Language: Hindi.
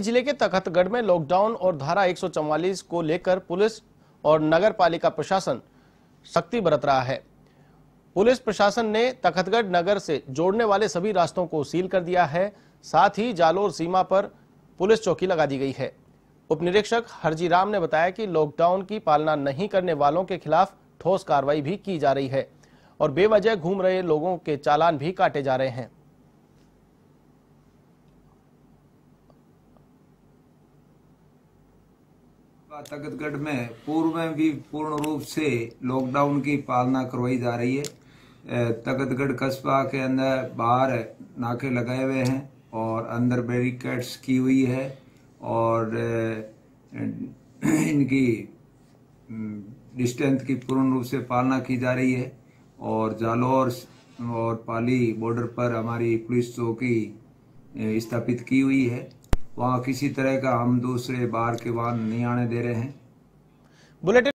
ज़िले के तखतगढ़ में लॉकडाउन और धारा 144 को लेकर पुलिस और नगर पालिका प्रशासन सख्ती बरत रहा है। पुलिस प्रशासन ने तखतगढ़ नगर से जोड़ने वाले सभी रास्तों को सील कर दिया है। साथ ही जालोर सीमा पर पुलिस चौकी लगा दी गई है। उप निरीक्षक हरजी राम ने बताया कि लॉकडाउन की पालना नहीं करने वालों के खिलाफ ठोस कार्रवाई भी की जा रही है और बेवजह घूम रहे लोगों के चालान भी काटे जा रहे हैं। तखतगढ़ में पूर्व में भी पूर्ण रूप से लॉकडाउन की पालना करवाई जा रही है। तखतगढ़ कस्बा के अंदर बाहर नाके लगाए हुए हैं और अंदर बैरिकेड्स की हुई है और इनकी डिस्टेंस की पूर्ण रूप से पालना की जा रही है और जालौर और पाली बॉर्डर पर हमारी पुलिस चौकी स्थापित की हुई है। वहाँ किसी तरह का हम दूसरे बार के बाद नहीं आने दे रहे हैं। बुलेटिन